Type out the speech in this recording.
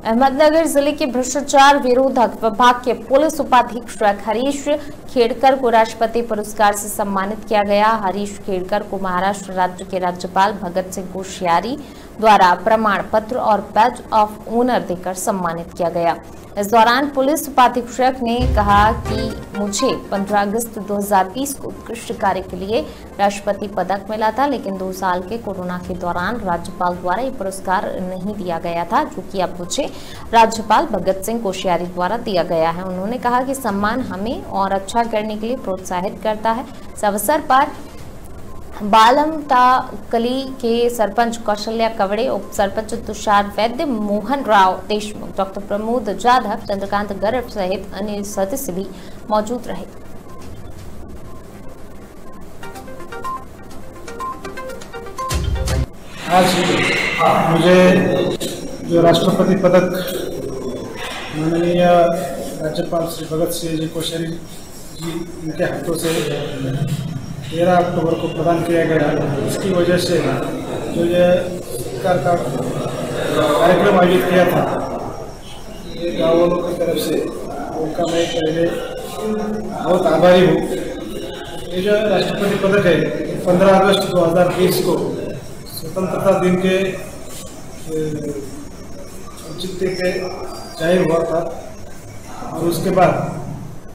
अहमदनगर ज़िले के भ्रष्टाचार विरोधक विभाग के पुलिस उपाधीक्षक हरीश खेड़कर को राष्ट्रपति पुरस्कार से सम्मानित किया गया। हरीश खेड़कर को महाराष्ट्र राज्य के राज्यपाल भगत सिंह कोश्यारी द्वारा प्रमाण पत्र और बैज ऑफ़ ओनर देकर सम्मानित किया गया। इस दौरान पुलिस उपाधीक्षक ने कहा कि मुझे 15 अगस्त 2020 को उत्कृष्ट कार्य के लिए राष्ट्रपति पदक मिला था, लेकिन दो साल के कोरोना के दौरान राज्यपाल द्वारा ये पुरस्कार नहीं दिया गया था, जो कि अब मुझे राज्यपाल भगत सिंह कोश्यारी द्वारा दिया गया है। उन्होंने कहा कि सम्मान हमें और अच्छा करने के लिए प्रोत्साहित करता है। इस अवसर पर बालमताकली के सरपंच कौशल्या कवड़े, उप सरपंच तुषार वैद्य, मोहन राव देशमुख, डॉक्टर प्रमोद जाधव, चंद्रकांत गर्भ सहित अन्य सदस्य भी मौजूद रहे। आज मुझे जो राष्ट्रपति पदक माननीय राज्यपाल श्री भगत सिंह जी कोश्यारी जी इनके हाथों से तेरह अक्टूबर को प्रदान किया गया। इसकी वजह से जो ये सरकार का कार्यक्रम आयोजित किया था, ये गाँव वालों की तरफ़ से उनका मैं पहले बहुत आभारी हूँ। ये जो राष्ट्रपति पदक है, पंद्रह अगस्त 2020 को स्वतंत्रता दिन के औचित्य के ज़ाहिर हुआ था। और उसके बाद